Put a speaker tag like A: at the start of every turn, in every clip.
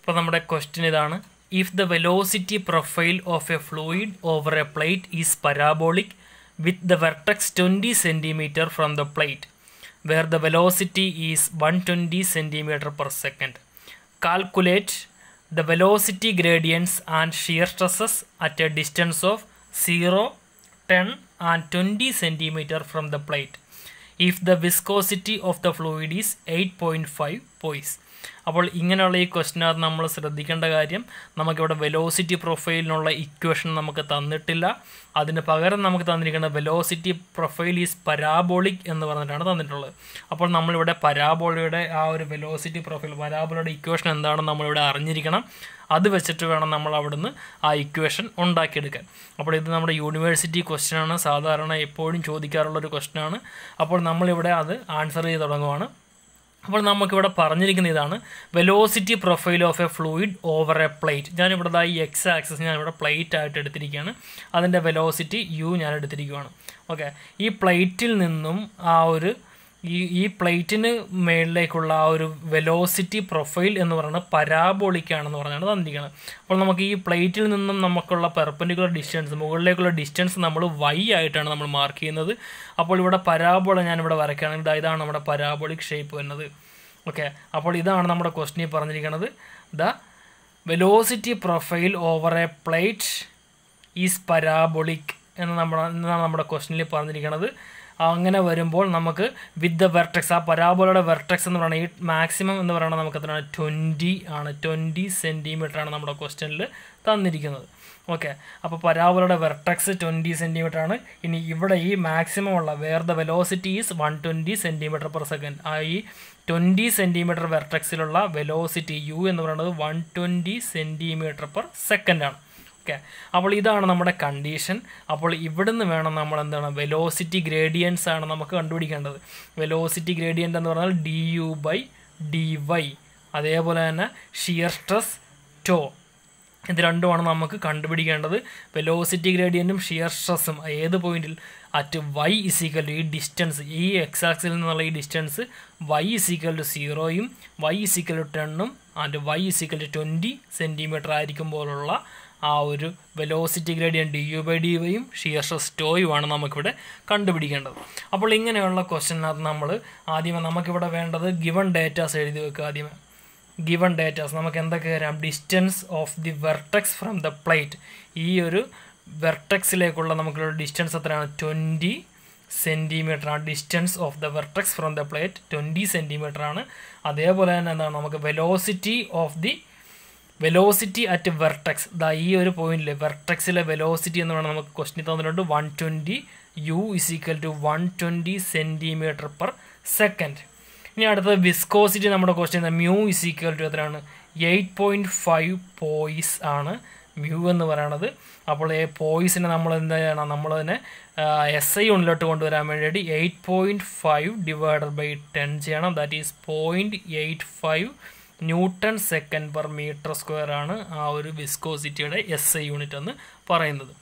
A: അപ്പോൾ നമ്മുടെ ക്വസ്റ്റ്യൻ ഇതാണ്. If the velocity profile of a fluid over a plate is parabolic with the vertex twenty centimetre from the plate where the velocity is one twenty centimetre per second calculate the velocity gradients and shear stresses at a distance of zero ten and twenty centimetre from the plate if the viscosity of the fluid is eight point five poise അപ്പോൾ ഇങ്ങനെയുള്ള ഈ ക്വസ്റ്റിനകത്ത് നമ്മൾ ശ്രദ്ധിക്കേണ്ട കാര്യം നമുക്കിവിടെ velocity പ്രൊഫൈലിനുള്ള equation നമുക്ക് തന്നിട്ടില്ല. അതിന് പകരം നമുക്ക് തന്നിരിക്കുന്ന വെലോസിറ്റി പ്രൊഫൈൽ ഈസ് പരാബോളിക് എന്ന് പറഞ്ഞിട്ടാണ് തന്നിട്ടുള്ളത്. അപ്പോൾ നമ്മളിവിടെ പരാബോളയുടെ ആ ഒരു വെലോസിറ്റി പ്രൊഫൈൽ പരാബോളയുടെ ഇക്വേഷൻ എന്താണെന്ന് നമ്മളിവിടെ അറിഞ്ഞിരിക്കണം. അത് വെച്ചിട്ട് വേണം നമ്മൾ അവിടുന്ന് ആ ഇക്വേഷൻ ഉണ്ടാക്കിയെടുക്കാൻ. അപ്പോൾ ഇത് നമ്മുടെ യൂണിവേഴ്സിറ്റി ക്വസ്റ്റ്യനാണ് സാധാരണ എപ്പോഴും ചോദിക്കാറുള്ളൊരു ക്വസ്റ്റ്യനാണ് അപ്പോൾ നമ്മളിവിടെ അത് ആൻസർ ചെയ്ത് തുടങ്ങുവാണ്. അപ്പോൾ നമുക്കിവിടെ പറഞ്ഞിരിക്കുന്ന ഇതാണ്. Velocity profile of a fluid over a plate ഞാനിവിടെ ഈ എക്സ് ആക്സസ് ഞാനിവിടെ പ്ലേറ്റ് ആയിട്ട് എടുത്തിരിക്കുകയാണ്. അതിന്റെ വെലോസിറ്റി യു ഞാൻ എടുത്തിരിക്കുകയാണ് ഓക്കെ ഈ പ്ലേറ്റിൽ നിന്നും ആ ഒരു ഈ ഈ പ്ലേറ്റിന് മേളിലേക്കുള്ള ആ ഒരു വെലോസിറ്റി പ്രൊഫൈൽ എന്ന് പറയുന്നത് പരാബോളിക്കാണെന്ന് പറഞ്ഞാണ് തന്നിരിക്കുന്നത്. അപ്പോൾ നമുക്ക് ഈ പ്ലേറ്റിൽ നിന്നും നമുക്കുള്ള പെർപ്പൻഡിക്കുലർ ഡിസ്റ്റൻസ് മുകളിലേക്കുള്ള ഡിസ്റ്റൻസ് നമ്മൾ വൈ ആയിട്ടാണ് നമ്മൾ മാർക്ക് ചെയ്യുന്നത്. അപ്പോൾ ഇവിടെ പരാബോള ഞാനിവിടെ വരയ്ക്കുകയാണെങ്കിൽ ഇതാണ് നമ്മുടെ പരാബോളിക് ഷേപ്പ് വരുന്നത്. ഓക്കെ അപ്പോൾ ഇതാണ് നമ്മുടെ ക്വസ്റ്റിനിൽ പറഞ്ഞിരിക്കുന്നത്. The velocity profile over a plate is parabolic എന്ന് നമ്മുടെ എന്നാണ് നമ്മുടെ ക്വസ്റ്റിനിൽ പറഞ്ഞിരിക്കുന്നത്. അങ്ങനെ വരുമ്പോൾ നമുക്ക് വിത്ത് ദ വെർട്ടെക്സ് ആ പരാബോളയുടെ വെർട്ടെക്സ് എന്ന് പറയുന്നത് ഈ മാക്സിമം എന്ന് പറയുന്നത് നമുക്ക് എത്രയാണ്? ട്വന്റി ആണ്. ട്വന്റി ആണ് നമ്മുടെ ക്വസ്റ്റ്യനിൽ തന്നിരിക്കുന്നത്. ഓക്കെ അപ്പോൾ പരാബോളയുടെ വെർട്ടെക്സ് ട്വന്റി ആണ്. ഇനി ഇവിടെ ഈ മാക്സിമം ഉള്ള where the velocity is one twenty centimetre per second ആ ഈ ട്വന്റി സെന്റിമീറ്റർ വെർട്ടെക്സിലുള്ള വെലോസിറ്റി യു എന്ന് പറയുന്നത് one twenty centimetre per second okay അപ്പോൾ ഇതാണ് നമ്മുടെ കണ്ടീഷൻ അപ്പോൾ ഇവിടുന്ന് വേണം നമ്മൾ എന്താണ്? വെലോസിറ്റി ഗ്രേഡിയൻസ് ആണ് നമുക്ക് കണ്ടുപിടിക്കേണ്ടത്. വെലോസിറ്റി ഗ്രേഡിയന്റ് എന്ന് പറഞ്ഞാൽ d u by d y അതേപോലെ തന്നെ ഷിയർ സ്ട്രെസ് ടോ ഇത് രണ്ടുമാണ് നമുക്ക് കണ്ടുപിടിക്കേണ്ടത്. വെലോസിറ്റി ഗ്രേഡിയന്റും ഷിയർ സ്ട്രെസ്സും ഏത് പോയിന്റിൽ at y is equal to ഈ ഡിസ്റ്റൻസ് ഈ എക്സാക്സിൽ നിന്നുള്ള ഈ distance y is equal to സീറോയും Y is equal to ടെണ്ണും and y is equal to twenty centimetre ആയിരിക്കുമ്പോഴുള്ള ആ ഒരു velocity gradient d u by d വൈയും shear stress ടോയുമാണ് നമുക്കിവിടെ കണ്ടുപിടിക്കേണ്ടത്. അപ്പോൾ ഇങ്ങനെയുള്ള ക്വസ്റ്റ്യനകത്ത് നമ്മൾ ആദ്യമേ നമുക്കിവിടെ വേണ്ടത് ഗിവൺ ഡേറ്റാസ് എഴുതി വെക്കുക ആദ്യമേ. ഗിവൺ ഡേറ്റാസ് നമുക്ക് എന്തൊക്കെ തരാം? Distance of the vertex from the plate ഈ ഒരു വെർട്ടക്സിലേക്കുള്ള നമുക്കുള്ള ഡിസ്റ്റൻസ് എത്രയാണ്? ട്വന്റി സെന്റിമീറ്റർ ആണ്. Distance of the vertex from the plate twenty centimetre ആണ്. അതേപോലെ തന്നെ എന്താണ്? നമുക്ക് velocity of the velocity at vertex ദാ ഈ ഒരു പോയിന്റിൽ വെർട്ടക്സിലെ വെലോസിറ്റി എന്ന് പറഞ്ഞാൽ നമുക്ക് ക്വസ്റ്റിൻ തന്നിട്ടുണ്ട്. One twenty u is equal to one twenty centimetre per second ഇനി അടുത്തത് വിസ്കോസിറ്റി നമ്മുടെ question mu is equal to എത്രയാണ്? എയ്റ്റ് പോയിന്റ് ഫൈവ് പോയിസ് ആണ് മ്യൂ എന്ന് പറയണത്. അപ്പോൾ ഈ പോയിസിനെ നമ്മൾ എന്താ ചെയ്യണം? നമ്മളതിനെ എസ് ഐ ഉള്ളിലോട്ട് കൊണ്ടുവരാൻ വേണ്ടിയിട്ട് eight point five divided by ten ചെയ്യണം. That is point eight five newton second per metre square ആണ് ആ ഒരു വിസ്കോസിറ്റിയുടെ എസ് ഐ യൂണിറ്റ് എന്ന് പറയുന്നത്.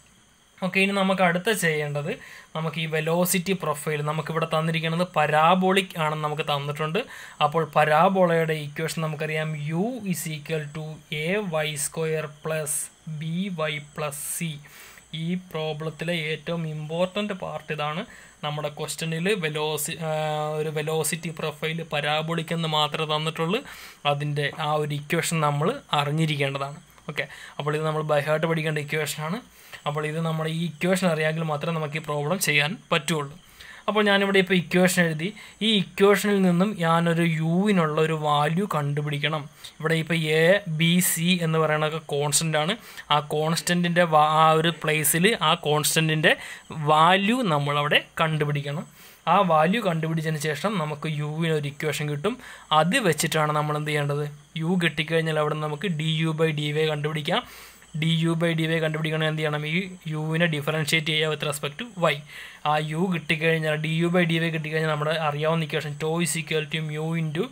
A: ഓക്കെ ഇനി നമുക്ക് അടുത്ത ചെയ്യേണ്ടത് നമുക്ക് ഈ വെലോസിറ്റി പ്രൊഫൈൽ നമുക്കിവിടെ തന്നിരിക്കുന്നത് പരാബോളിക് ആണെന്ന് നമുക്ക് തന്നിട്ടുണ്ട്. അപ്പോൾ പരാബോളയുടെ ഇക്വേഷൻ നമുക്കറിയാം u is equal to a y square plus b y plus c ഈ പ്രോബ്ലത്തിലെ ഏറ്റവും ഇമ്പോർട്ടന്റ് പാർട്ട് ഇതാണ് നമ്മുടെ ക്വസ്റ്റ്യനിൽ വെലോസി ഒരു വെലോസിറ്റി പ്രൊഫൈൽ പരാബോളിക് എന്ന് മാത്രമേ തന്നിട്ടുള്ളൂ. അതിന്റെ ആ ഒരു ഇക്വേഷൻ നമ്മൾ അറിഞ്ഞിരിക്കേണ്ടതാണ്. ഓക്കെ അപ്പോൾ ഇത് നമ്മൾ ബൈഹാർട്ട് പഠിക്കേണ്ട ഇക്വേഷനാണ് അപ്പോൾ ഇത് നമ്മുടെ ഈ ഇക്വേഷൻ അറിയാമെങ്കിൽ മാത്രമേ നമുക്ക് ഈ പ്രോബ്ലം ചെയ്യാൻ പറ്റുള്ളൂ. അപ്പോൾ ഞാനിവിടെ ഇപ്പോൾ ഇക്വേഷൻ എഴുതി. ഈ ഇക്വേഷനിൽ നിന്നും ഞാനൊരു യുവിനുള്ള ഒരു വാല്യൂ കണ്ടുപിടിക്കണം. ഇവിടെ ഇപ്പോൾ എ ബി സി എന്ന് പറയുന്നതൊക്കെ കോൺസ്റ്റന്റ് ആണ്. ആ കോൺസ്റ്റന്റിന്റെ ആ ഒരു പ്ലേസിൽ ആ കോൺസ്റ്റന്റിന്റെ വാല്യൂ നമ്മളവിടെ കണ്ടുപിടിക്കണം. ആ വാല്യൂ കണ്ടുപിടിച്ചതിന് ശേഷം നമുക്ക് യുവിന് ഒരു ഇക്വേഷൻ കിട്ടും. അത് വെച്ചിട്ടാണ് നമ്മൾ എന്ത് ചെയ്യേണ്ടത്? യു കിട്ടിക്കഴിഞ്ഞാൽ അവിടെ നമുക്ക് d u by d y കണ്ടുപിടിക്കാം. D u by d y കണ്ടുപിടിക്കണമെങ്കിൽ എന്ത് ചെയ്യണം? ഈ യുവിനെ ഡിഫറൻഷ്യേറ്റ് ചെയ്യുക വിത്ത് റെസ്പെക്ട് ടു വൈ ആ യു കിട്ടിക്കഴിഞ്ഞാൽ d u by d y കിട്ടിക്കഴിഞ്ഞാൽ നമ്മുടെ അറിയാവുന്ന equation tau is equal to mu into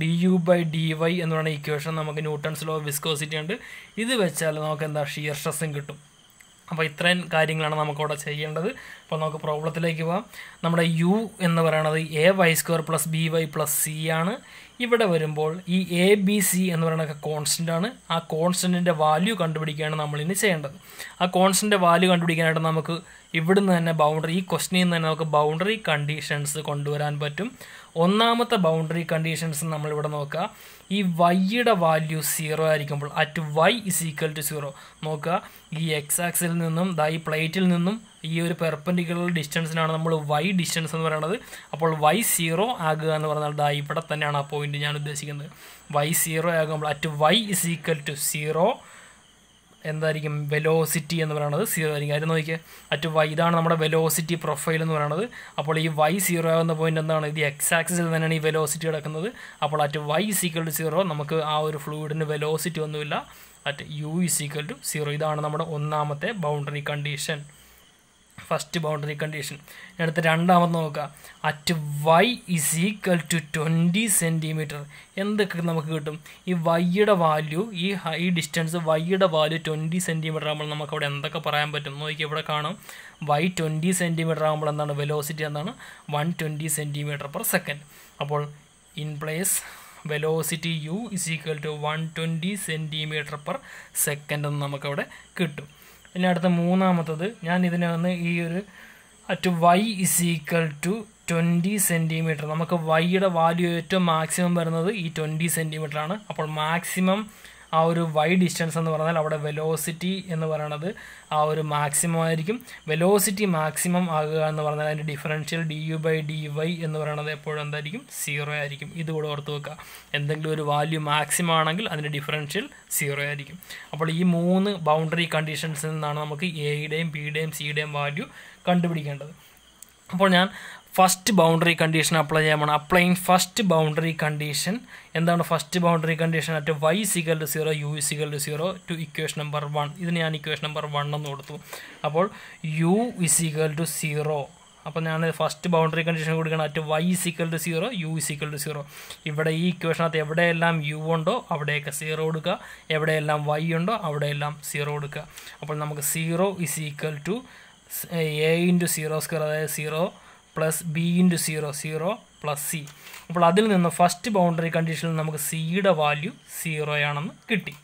A: d u by d y എന്ന് പറയുന്ന ഇക്വേഷൻ നമുക്ക് ന്യൂട്ടൺസ് ലോ വിസ്കോസിറ്റി ഉണ്ട്. ഇത് വെച്ചാൽ നമുക്ക് എന്താ ഷിയർ സ്ട്രെസ്സും കിട്ടും. അപ്പോൾ ഇത്രയും കാര്യങ്ങളാണ് നമുക്കവിടെ ചെയ്യേണ്ടത്. അപ്പോൾ നമുക്ക് പ്രോബ്ലത്തിലേക്ക് പോകാം നമ്മുടെ യു എന്ന് പറയുന്നത് a y square plus b y plus c ആണ്. ഇവിടെ വരുമ്പോൾ ഈ എ ബി സി എന്ന് പറയുന്ന കോൺസ്റ്റന്റ് ആണ്. ആ കോൺസ്റ്റന്റിന്റെ വാല്യൂ കണ്ടുപിടിക്കുകയാണ് നമ്മളിനി ചെയ്യേണ്ടത്. ആ കോൺസ്റ്റന്റെ വാല്യൂ കണ്ടുപിടിക്കാനായിട്ട് നമുക്ക് ഇവിടുന്ന് തന്നെ ബൗണ്ടറി ഈ ക്വസ്റ്റിനിൽ നിന്ന് തന്നെ നമുക്ക് ബൗണ്ടറി കണ്ടീഷൻസ് കൊണ്ടുവരാൻ പറ്റും. ഒന്നാമത്തെ ബൗണ്ടറി കണ്ടീഷൻസ് നമ്മളിവിടെ നോക്കുക. ഈ വൈയുടെ വാല്യൂ സീറോ ആയിരിക്കുമ്പോൾ at y is equal to zero നോക്കുക. ഈ എക്സ് ആക്സിൽ നിന്നും ദാ ഈ പ്ലേറ്റിൽ നിന്നും ഈ ഒരു പെർപ്പൻഡിക്കുലർ ഡിസ്റ്റൻസിനാണ് നമ്മൾ വൈ ഡിസ്റ്റൻസ് എന്ന് പറയുന്നത് അപ്പോൾ വൈ സീറോ ആകുക എന്ന് പറഞ്ഞാൽ ദാ ഇവിടെ തന്നെയാണ് ആ പോയിന്റ് ഞാൻ ഉദ്ദേശിക്കുന്നത്. വൈ സീറോ ആകുമ്പോൾ at y is equal to zero എന്തായിരിക്കും വെലോസിറ്റി എന്ന് പറയുന്നത് സീറോ ആയിരിക്കും. കാര്യം നോക്കിയാൽ അറ്റ് വൈ ഇതാണ് നമ്മുടെ വെലോസിറ്റി പ്രൊഫൈൽ എന്ന് പറയുന്നത് അപ്പോൾ ഈ വൈ സീറോ ആകുന്ന പോയിന്റ് എന്താണ്? ഇത് എക്സ് ആക്സിൽ തന്നെയാണ് ഈ വെലോസിറ്റി കിടക്കുന്നത്. അപ്പോൾ at y is equal to zero നമുക്ക് ആ ഒരു ഫ്ലൂയിഡിന് വെലോസിറ്റി ഒന്നുമില്ല. At u is equal to zero ഇതാണ് നമ്മുടെ ഒന്നാമത്തെ boundary condition first boundary condition അടുത്ത രണ്ടാമത് നോക്കുക at y is equal to twenty centimetre എന്തൊക്കെ നമുക്ക് കിട്ടും? ഈ വൈയുടെ വാല്യൂ ഈ ഹൈ ഡിസ്റ്റൻസ് വൈയുടെ വാല്യൂ ട്വന്റി സെന്റിമീറ്റർ ആകുമ്പോൾ നമുക്ക് അവിടെ എന്തൊക്കെ പറയാൻ പറ്റും? നോക്കി ഇവിടെ കാണാം. വൈ ട്വന്റി സെന്റിമീറ്റർ ആകുമ്പോൾ എന്താണ്? വെലോസിറ്റി എന്താണ്? One twenty centimetre per second അപ്പോൾ in place velocity u is equal to one twenty centimetre per second എന്ന് നമുക്കവിടെ കിട്ടും. പിന്നെ അടുത്ത മൂന്നാമത്തത് ഞാൻ ഇതിനെ വന്ന് ഈ ഒരു at y is equal to twenty centimetre നമുക്ക് വൈയുടെ വാല്യൂ ഏറ്റവും മാക്സിമം വരുന്നത് ഈ ട്വന്റി സെന്റിമീറ്റർ ആണ്. അപ്പോൾ മാക്സിമം ആ ഒരു വൈ ഡിസ്റ്റൻസ് എന്ന് പറഞ്ഞാൽ അവിടെ വെലോസിറ്റി എന്ന് പറയണത് ആ ഒരു മാക്സിമം ആയിരിക്കും. വെലോസിറ്റി മാക്സിമം ആകുക എന്ന് പറഞ്ഞാൽ അതിന്റെ differential d u by d y എന്ന് പറയണത് എപ്പോഴും എന്തായിരിക്കും? സീറോ ആയിരിക്കും. ഇതുകൂടെ ഓർത്ത് വെക്കുക എന്തെങ്കിലും ഒരു വാല്യൂ മാക്സിമം ആണെങ്കിൽ അതിന്റെ ഡിഫറൻഷ്യൽ സീറോ ആയിരിക്കും. അപ്പോൾ ഈ മൂന്ന് ബൗണ്ടറി കണ്ടീഷൻസിൽ നിന്നാണ് നമുക്ക് എയുടെയും ബിയുടെയും സിയുടെയും വാല്യൂ കണ്ടുപിടിക്കേണ്ടത്. അപ്പോൾ ഞാൻ ഫസ്റ്റ് ബൗണ്ടറി കണ്ടീഷൻ അപ്ലൈ ചെയ്യാൻ പോകണം അപ്ലൈയിങ് ഫസ്റ്റ് ബൗണ്ടറി കണ്ടീഷൻ എന്താണ് first boundary condition at y is equal to zero u is equal to zero to equation number one ഇതിന് ഞാൻ ഇക്വേഷൻ നമ്പർ വൺ എന്ന് കൊടുത്തു. അപ്പോൾ യു ഇസിഗൽ ടു സീറോ അപ്പോൾ ഞാൻ ഫസ്റ്റ് ബൗണ്ടറി കണ്ടീഷൻ കൊടുക്കണം at y is equal to zero u is equal to zero ഇവിടെ ഈ ഇക്വേഷനകത്ത് എവിടെയെല്ലാം യു ഉണ്ടോ അവിടെയൊക്കെ സീറോ കൊടുക്കുക. എവിടെയെല്ലാം വൈ ഉണ്ടോ അവിടെയെല്ലാം സീറോ കൊടുക്കുക. അപ്പോൾ നമുക്ക് zero is equal to a into zero square അതായത് zero plus b into zero zero plus c അപ്പോൾ അതിൽ നിന്ന് ഫസ്റ്റ് ബൗണ്ടറി കണ്ടീഷനിൽ നമുക്ക് സിയുടെ വാല്യൂ സീറോയാണെന്ന് കിട്ടി.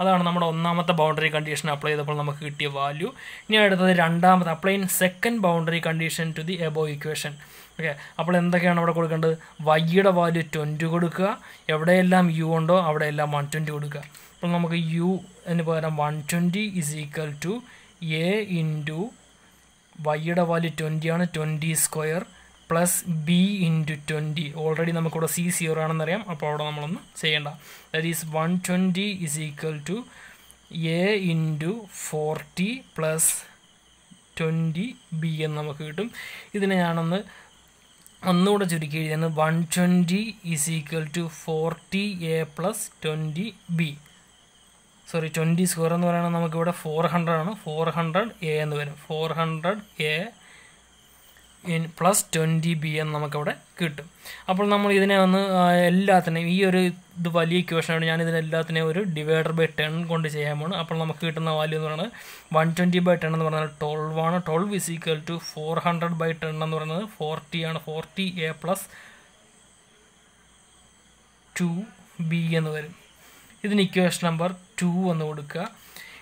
A: അതാണ് നമ്മുടെ ഒന്നാമത്തെ ബൗണ്ടറി കണ്ടീഷൻ അപ്ലൈ ചെയ്തപ്പോൾ നമുക്ക് കിട്ടിയ വാല്യൂ ഇനി അടുത്തത് രണ്ടാമത്തെ apply in second boundary condition to the above equation okay അപ്പോൾ എന്തൊക്കെയാണ് അവിടെ കൊടുക്കേണ്ടത്? വൈയുടെ വാല്യൂ ട്വന്റി കൊടുക്കുക. എവിടെയെല്ലാം യു ഉണ്ടോ അവിടെയെല്ലാം വൺ ട്വന്റി കൊടുക്കുക. അപ്പോൾ നമുക്ക് യു എന്ന് പകരം one twenty is equal to a into വൈയുടെ വാല്യൂ ട്വന്റി ആണ് twenty square plus b into twenty already നമുക്കിവിടെ സി സീറോ ആണെന്നറിയാം. അപ്പോൾ അവിടെ നമ്മളൊന്നും ചെയ്യേണ്ട. That is one twenty is equal to a into forty plus twenty b എന്ന് നമുക്ക് കിട്ടും. ഇതിനെ ഞാനൊന്ന് ഒന്നുകൂടെ ചുരുക്കി എഴുതിയാണ് one twenty is equal to forty a plus twenty b sorry twenty square എന്ന് പറയുന്നത് നമുക്കിവിടെ ഫോർ ഹൺഡ്രഡ് ആണ്. ഫോർ ഹൺഡ്രഡ് എ എന്ന് വരും. Four hundred a in plus twenty b എന്ന് നമുക്കവിടെ കിട്ടും. അപ്പോൾ നമ്മൾ ഇതിനെ ഒന്ന് എല്ലാത്തിനെയും ഈ ഒരു ഇത് വലിയ ഇക്വേഷനാണ് ഞാൻ ഇതിനെല്ലാത്തിനെയും ഒരു ഡിവൈഡർ ബൈ ടെൻ കൊണ്ട് ചെയ്യാൻ പോകണം അപ്പോൾ നമുക്ക് കിട്ടുന്ന വാല്യൂ എന്ന് പറയുന്നത് വൺ ട്വന്റി ബൈ ടെൻ എന്ന് പറഞ്ഞാൽ ട്വൽവ് ആണ്. Twelve is equal to four hundred by ten എന്ന് പറയുന്നത് ഫോർട്ടി ആണ്. Forty a plus two b എന്ന് വരും. ഇതിന് ഇക്വേഷൻ നമ്പർ ടു എന്ന് കൊടുക്കുക.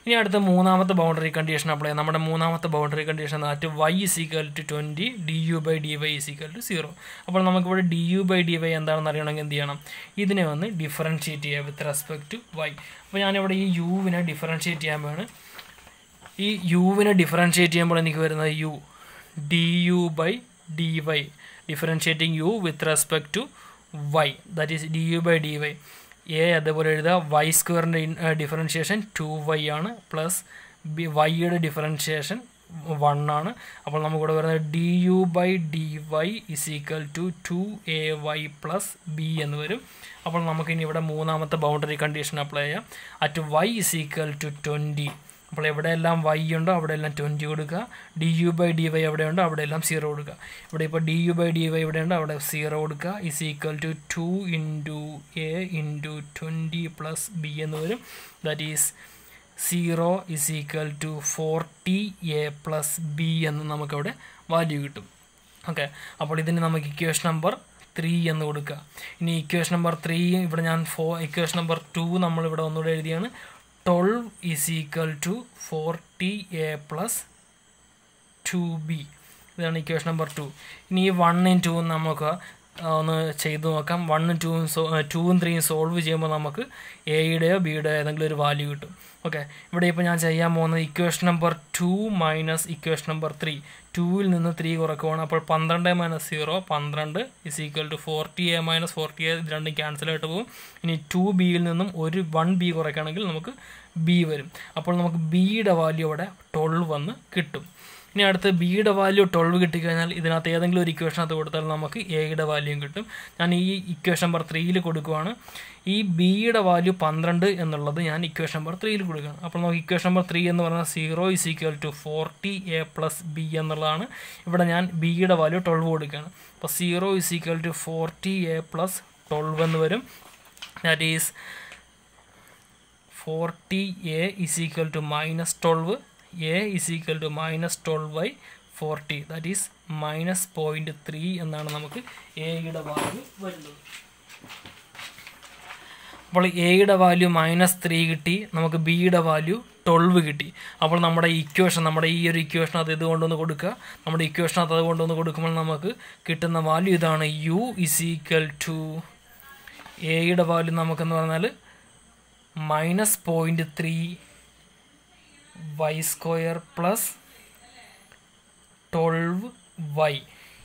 A: ഇനി അടുത്ത മൂന്നാമത്തെ ബൗണ്ടറി കണ്ടീഷൻ അപ്ലൈ ചെയ്യാം. നമ്മുടെ മൂന്നാമത്തെ boundary condition at y is equal to twenty d u by d y is equal to zero അപ്പോൾ നമുക്കിവിടെ d u by d y എന്താണെന്ന് അറിയണമെങ്കിൽ എന്ത് ചെയ്യണം? ഇതിനെ ഒന്ന് ഡിഫറൻഷിയേറ്റ് ചെയ്യുക വിത്ത് റെസ്പെക്ട് ടു വൈ അപ്പോൾ ഞാനിവിടെ ഈ യുവിനെ ഡിഫറൻഷിയേറ്റ് ചെയ്യാൻ വേണം ഈ യുവിനെ ഡിഫറൻഷിയേറ്റ് ചെയ്യുമ്പോൾ എനിക്ക് വരുന്നത് u d u by d y differentiating u with respect to y that is d u by d y a അതേപോലെ എഴുതുക. വൈ സ്ക്വയറിന്റെ ഡിഫറൻഷിയേഷൻ ടു വൈ ആണ്. പ്ലസ് ബി വൈയുടെ ഡിഫറൻഷിയേഷൻ വൺ ആണ്. അപ്പോൾ നമുക്കിവിടെ വരുന്നത് d u by d y is equal to two a y plus b എന്ന് വരും. അപ്പോൾ നമുക്കിനി ഇവിടെ മൂന്നാമത്തെ ബൗണ്ടറി കണ്ടീഷൻ അപ്ലൈ ചെയ്യാം. At y is equal to twenty അപ്പോൾ എവിടെയെല്ലാം വൈ ഉണ്ടോ അവിടെയെല്ലാം ട്വന്റി കൊടുക്കുക. D u by d y എവിടെയുണ്ടോ അവിടെയെല്ലാം സീറോ കൊടുക്കുക. ഇവിടെ ഇപ്പോൾ d u by d y എവിടെയുണ്ടോ അവിടെ സീറോ കൊടുക്കുക. Is equal to two into a into twenty plus b എന്ന് വരും. That is zero is equal to forty a plus b എന്ന് നമുക്കവിടെ വാല്യൂ കിട്ടും. ഓക്കെ അപ്പോൾ ഇതിന് നമുക്ക് ഇക്വേഷൻ നമ്പർ ത്രീ എന്ന് കൊടുക്കുക. ഇനി ഇക്വേഷൻ നമ്പർ ത്രീ ഇവിടെ ഞാൻ ഫോ ഇക്വേഷൻ നമ്പർ ടു നമ്മളിവിടെ ഒന്നുകൂടെ എഴുതിയാണ്. Twelve is equal to forty a plus two b ഇതാണ് ഇക്വേഷൻ നമ്പർ ടു ഇനി ഈ വണ്ണും ടൂവും നമുക്ക് ഒന്ന് ചെയ്ത് നോക്കാം. വണ്ണും ടൂവും സോ ടൂവും ത്രീയും സോൾവ് ചെയ്യുമ്പോൾ നമുക്ക് എയുടെയോ ബിയുടെയോ ഏതെങ്കിലും ഒരു വാല്യൂ കിട്ടും. ഓക്കെ ഇവിടെ ഇപ്പോൾ ഞാൻ ചെയ്യാൻ പോകുന്നത് equation number two minus equation number three ടൂവിൽ നിന്ന് ത്രീ കുറക്കുവാണ്. അപ്പോൾ പന്ത്രണ്ട് മൈനസ് സീറോ പന്ത്രണ്ട് is equal to forty a minus forty a ഇത് രണ്ടും ക്യാൻസൽ ആയിട്ട് പോകും. ഇനി ടു ബിയിൽ നിന്നും ഒരു വൺ ബി കുറയ്ക്കുകയാണെങ്കിൽ നമുക്ക് ബി വരും. അപ്പോൾ നമുക്ക് ബിയുടെ വാല്യൂ അവിടെ ട്വൽവ് വന്ന് കിട്ടും. ഇനി അടുത്ത് ബിയുടെ വാല്യൂ ട്വൽവ് കിട്ടിക്കഴിഞ്ഞാൽ ഇതിനകത്ത് ഏതെങ്കിലും ഒരു ഇക്വേഷൻ അത് കൊടുത്താൽ നമുക്ക് എയുടെ വാല്യൂയും കിട്ടും. ഞാൻ ഈ ഇക്വേഷൻ നമ്പർ ത്രീയിൽ കൊടുക്കുവാണ്. ഈ ബിയുടെ വാല്യൂ പന്ത്രണ്ട് എന്നുള്ളത് ഞാൻ ഇക്വേഷൻ നമ്പർ ത്രീയിൽ കൊടുക്കുകയാണ്. അപ്പോൾ നമുക്ക് ഇക്വേഷൻ നമ്പർ ത്രീ എന്ന് പറഞ്ഞാൽ zero is equal to forty a plus b എന്നുള്ളതാണ്. ഇവിടെ ഞാൻ ബിയുടെ വാല്യൂ ട്വൽവ് കൊടുക്കുകയാണ്. അപ്പോൾ zero is equal to forty a plus twelve എന്ന് വരും. That is forty a is equal to minus twelve a is equal to minus twelve by forty that is minus point three എന്നാണ് നമുക്ക് എയുടെ value വരുന്നത്. അപ്പോൾ എയുടെ value minus three കിട്ടി. നമുക്ക് ബിയുടെ വാല്യൂ ട്വൽവ് കിട്ടി. അപ്പോൾ നമ്മുടെ ഇക്വേഷൻ നമ്മുടെ ഈ ഒരു ഇക്വേഷൻ അത് ഇത് കൊണ്ടുവന്ന് കൊടുക്കുക. നമ്മുടെ ഇക്വേഷൻ അത് കൊണ്ടുവന്ന് കൊടുക്കുമ്പോൾ നമുക്ക് കിട്ടുന്ന വാല്യൂ ഇതാണ് യു ഇസ് ഈക്വൽ ടു എയുടെ വാല്യൂ നമുക്കെന്ന് പറഞ്ഞാൽ minus point three y square plus twelve y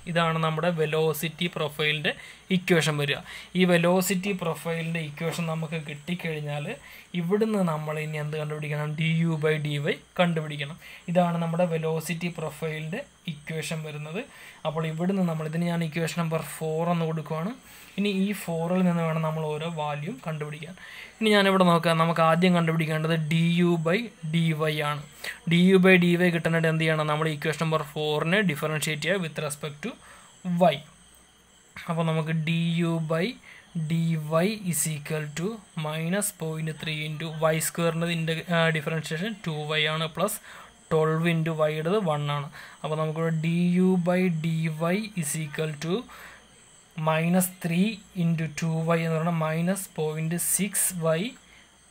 A: ഇതാണ് നമ്മുടെ വെലോസിറ്റി പ്രൊഫൈലിന്റെ ഇക്വേഷൻ വരിക. ഈ വെലോസിറ്റി പ്രൊഫൈലിന്റെ ഇക്വേഷൻ നമുക്ക് കിട്ടിക്കഴിഞ്ഞാൽ ഇവിടുന്ന് നമ്മൾ ഇനി എന്ത് കണ്ടുപിടിക്കണം? D u by d y കണ്ടുപിടിക്കണം. ഇതാണ് നമ്മുടെ വെലോസിറ്റി പ്രൊഫൈലിന്റെ ഇക്വേഷൻ വരുന്നത്. അപ്പോൾ ഇവിടുന്ന് നമ്മൾ ഇതിന് ഞാൻ ഇക്വേഷൻ നമ്പർ ഫോർ എന്ന് കൊടുക്കുവാണ്. ഇനി ഈ ഫോറിൽ നിന്ന് വേണം നമ്മൾ ഓരോ വാല്യൂം കണ്ടുപിടിക്കാൻ. ഇനി ഞാനിവിടെ നോക്കാം. നമുക്ക് ആദ്യം കണ്ടുപിടിക്കേണ്ടത് d u by d y ആണ്. D u by d y കിട്ടാനായിട്ട് എന്ത് ചെയ്യണം? നമ്മൾ ഇക്വേഷൻ നമ്പർ ഫോറിനെ ഡിഫറൻഷ്യേറ്റ് ചെയ്യുക വിത്ത് റെസ്പെക്ട് ടു വൈ അപ്പോൾ നമുക്ക് d u by d y is equal to minus point three into y സ്ക്വയറിന്റെ ഇന്റെ ഡിഫറൻഷിയേഷൻ ടു വൈ ആണ് പ്ലസ് ട്വൽവ് ഇന്റു വൈയുടേത് വൺ ആണ്. അപ്പോൾ നമുക്കിവിടെ d u by d y is equal to minus three into two y എന്ന് പറഞ്ഞാൽ minus point six y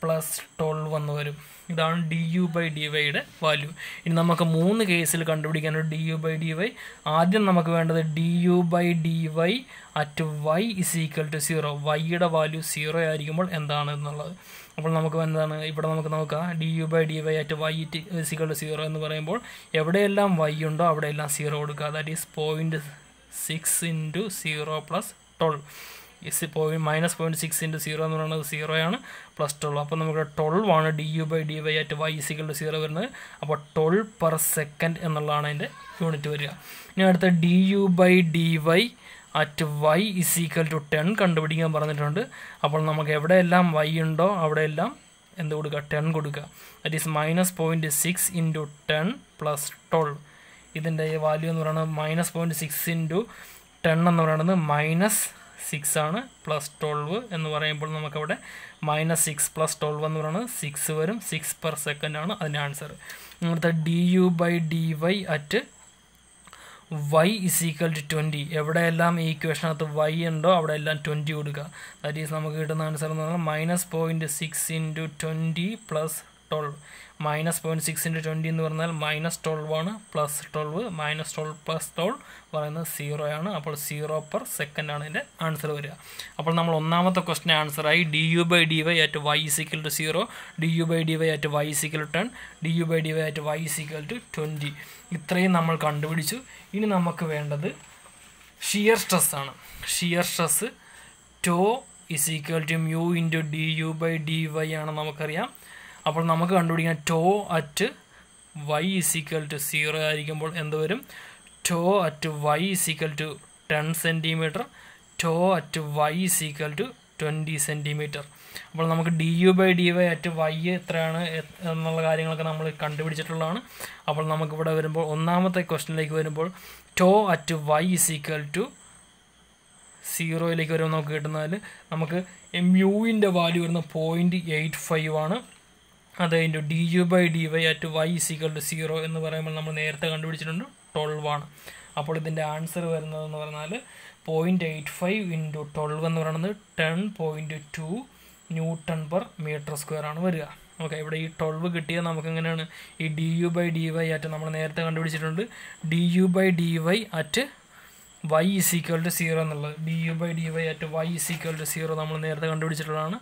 A: plus twelve എന്ന് വരും. ഇതാണ് ഡി യു ബൈ ഡി വൈയുടെ വാല്യൂ ഇനി നമുക്ക് മൂന്ന് കേസിൽ കണ്ടുപിടിക്കാനുണ്ട്. D u by d y ആദ്യം നമുക്ക് വേണ്ടത് d u by d y at y is equal to zero വൈയുടെ വാല്യൂ സീറോ ആയിരിക്കുമ്പോൾ എന്താണ് എന്നുള്ളത്? അപ്പോൾ നമുക്ക് എന്താണ്? ഇവിടെ നമുക്ക് നോക്കാം. D u by d y at y is equal to zero എന്ന് പറയുമ്പോൾ എവിടെയെല്ലാം വൈ ഉണ്ടോ അവിടെയെല്ലാം സീറോ കൊടുക്കുക. That is point six into zero plus twelve is point minus point six into zero എന്ന് പറയുന്നത് സീറോ ആണ് പ്ലസ് ട്വൽവ് അപ്പോൾ നമുക്ക് ട്വൽവ് ആണ് d u by d y at y is equal to zero വരുന്നത്. അപ്പോൾ twelve per second എന്നുള്ളതാണ് അതിന്റെ യൂണിറ്റ് വരിക. ഇനി അടുത്ത d u by d y at y is equal to ten കണ്ടുപിടിക്കാൻ പറഞ്ഞിട്ടുണ്ട്. അപ്പോൾ നമുക്ക് എവിടെയെല്ലാം വൈ ഉണ്ടോ അവിടെയെല്ലാം എന്ത് കൊടുക്കുക? ടെൻ കൊടുക്കുക. That is minus point six into ten plus twelve ഇതിന്റെ വാല്യൂ എന്ന് പറയുന്നത് minus point six into ten എന്ന് പറയുന്നത് മൈനസ് സിക്സ് ആണ് പ്ലസ് ട്വൽവ് എന്ന് പറയുമ്പോൾ നമുക്കവിടെ മൈനസ് സിക്സ് പ്ലസ് ട്വൽവ് എന്ന് പറയുന്നത് സിക്സ് വരും. സിക്സ് പെർ സെക്കൻഡ് ആണ് അതിന്റെ ആൻസർ ഇങ്ങനത്തെ d u by d y at y is equal to twenty എവിടെയെല്ലാം ഈ ഇക്വേഷനകത്ത് വൈ ഉണ്ടോ അവിടെ എല്ലാം ട്വന്റി കൊടുക്കുക. ദാറ്റ് ഈസ് നമുക്ക് കിട്ടുന്ന ആൻസർ എന്ന് പറഞ്ഞാൽ minus point six into twenty plus twelve minus point six into twenty എന്ന് പറഞ്ഞാൽ മൈനസ് ട്വൽവ് ആണ് plus twelve minus twelve plus twelve പറയുന്നത് സീറോ ആണ്. അപ്പോൾ സീറോ പെർ സെക്കൻഡ് ആണ് ഇതിന്റെ ആൻസർ വരിക. അപ്പോൾ നമ്മൾ ഒന്നാമത്തെ ക്വസ്റ്റിന്റെ ആൻസറായി d u by d y at y is equal to zero d u by d y at y is equal ten d u by d y at y is equal to twenty ഇത്രയും നമ്മൾ കണ്ടുപിടിച്ചു. ഇനി നമുക്ക് വേണ്ടത് shear stress ആണ്. Shear stress tau is equal to mu into d u by d y ആണ് നമുക്കറിയാം. അപ്പോൾ നമുക്ക് കണ്ടുപിടിക്കാം tau at y is equal to zero ആയിരിക്കുമ്പോൾ എന്ത് വരും? Tau at y is equal to ten centimetre tau at y is equal to twenty centimetre അപ്പോൾ നമുക്ക് d u by d y at y എത്രയാണ് എന്നുള്ള കാര്യങ്ങളൊക്കെ നമ്മൾ കണ്ടുപിടിച്ചിട്ടുള്ളതാണ്. അപ്പോൾ നമുക്കിവിടെ വരുമ്പോൾ ഒന്നാമത്തെ ക്വസ്റ്റിനിലേക്ക് വരുമ്പോൾ tau at Y is equal to സീറോയിലേക്ക് വരുമ്പോൾ നമുക്ക് കിട്ടുന്നതിൽ നമുക്ക് എം യുവിന്റെ വാല്യൂ വരുന്ന പോയിന്റ് എയ്റ്റ് ഫൈവ് ആണ്. അത് into d u by d y at y is equal to zero എന്ന് പറയുമ്പോൾ നമ്മൾ നേരത്തെ കണ്ടുപിടിച്ചിട്ടുണ്ട് ട്വൽവ് ആണ്. അപ്പോൾ ഇതിന്റെ ആൻസർ വരുന്നതെന്ന് പറഞ്ഞാൽ point eight five into twelve എന്ന് പറയുന്നത് ten point two newton per metre square ആണ് വരിക. ഓക്കെ ഇവിടെ ഈ ട്വൽവ് കിട്ടിയാൽ നമുക്ക് എങ്ങനെയാണ് ഈ d u by d y at നമ്മൾ നേരത്തെ കണ്ടുപിടിച്ചിട്ടുണ്ട്. D u by d y at y is equal to zero എന്നുള്ളത്. D u by d y at y is equal to zero നമ്മൾ നേരത്തെ കണ്ടുപിടിച്ചിട്ടുള്ളതാണ്.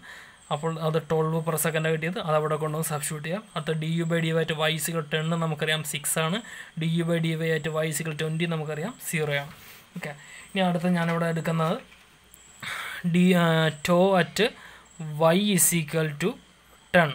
A: അപ്പോൾ അത് ട്വൽവ് പെർ സെക്കൻഡ് കിട്ടിയത്. അത് അവിടെ കൊണ്ടുവന്ന് സബ്സ്റ്റിറ്റ്യൂട്ട് ചെയ്യാം. അടുത്ത d u by d y വൈസുകൾ ten നമുക്കറിയാം. സിക്സ് ആണ്. D u by d y ആയിട്ട് വൈ ട്വന്റി നമുക്കറിയാം. സീറോ ആണ്. ഓക്കെ ഇനി അടുത്ത ഞാനിവിടെ എടുക്കുന്നത് d tau at y is equal to ten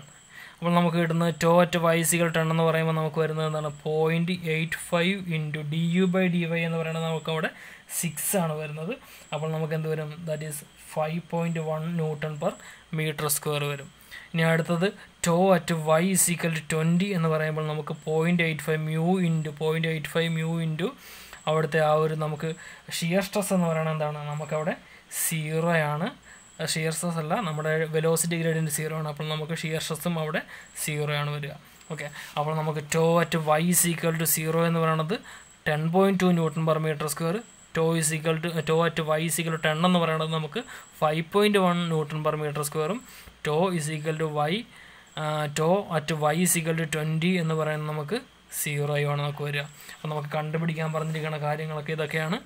A: അപ്പോൾ നമുക്ക് കിട്ടുന്നത് tau at y is equal ten എന്ന് പറയുമ്പോൾ നമുക്ക് വരുന്നത് എന്താണ്? Point eight five into d u by d y എന്ന് പറയുന്നത് നമുക്ക് അവിടെ സിക്സ് ആണ് വരുന്നത്. അപ്പോൾ നമുക്ക് എന്ത് വരും? That is five point one newton per metre square വരും. ഇനി അടുത്തത് tau at y is equal to twenty എന്ന് പറയുമ്പോൾ നമുക്ക് point eight five mu into point eight five mu into അവിടുത്തെ ആ ഒരു നമുക്ക് ഷിയർ സ്ട്രെസ് എന്ന് പറയുന്നത് എന്താണ്? നമുക്കവിടെ ആണ്. ഷിയർ സ്ട്രെസ് അല്ല നമ്മുടെ വെലോസിറ്റി ഗ്രേഡിന്റെ സീറോ ആണ്. അപ്പോൾ നമുക്ക് ഷിയർ സ്ട്രെസ്സും അവിടെ സീറോ ആണ് വരിക. ഓക്കെ അപ്പോൾ നമുക്ക് tau at y equal to zero എന്ന് പറയുന്നത് ten point two newton per metre square tau is equal to tau at y is equal to ten എന്ന് പറയുന്നത് നമുക്ക് five point one newton per metre സ്ക്വയറും tau is equal to y tau at y is equal to twenty എന്ന് പറയുന്നത് നമുക്ക് സീറോയുമാണ് നമുക്ക് വരിക. അപ്പോൾ നമുക്ക് കണ്ടുപിടിക്കാൻ പറഞ്ഞിരിക്കുന്ന കാര്യങ്ങളൊക്കെ ഇതൊക്കെയാണ്.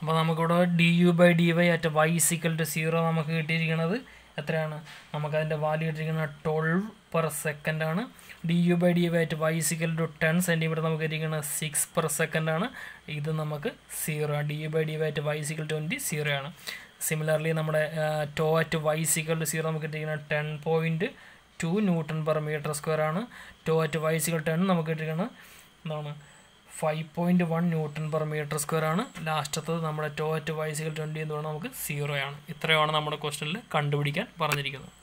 A: അപ്പോൾ നമുക്കിവിടെ d u by d y at y is equal to zero നമുക്ക് കിട്ടിയിരിക്കുന്നത് എത്രയാണ്? നമുക്കതിന്റെ വാല്യൂ ഇട്ടിരിക്കുന്നത് ട്വൽവ് പെർ സെക്കൻഡ് ആണ്. D u by d y at y is equal to ten centimetre നമുക്ക് ഇരിക്കുന്നത് സിക്സ് പെർ സെക്കൻഡ് ആണ്. ഇത് നമുക്ക് സീറോ ആണ്. D u by d y at y is equal twenty zero ആണ്. Similarly നമ്മുടെ tau at y is equal to zero നമുക്ക് ഇട്ടിരിക്കുന്നത് ten point two newton per metre square ആണ്. Tau at y is equal ten നമുക്ക് ഇട്ടിരിക്കുന്നത് എന്താണ്? Five point one newton per metre square ആണ്. ലാസ്റ്റത്തത് നമ്മുടെ ടോ അറ്റ് വൈസിക്കൽ ട്വന്റി എന്ന് പറഞ്ഞാൽ നമുക്ക് സീറോ ആണ്. ഇത്രയാണ് നമ്മുടെ ക്വസ്റ്റനിൽ കണ്ടുപിടിക്കാൻ പറഞ്ഞിരിക്കുന്നത്.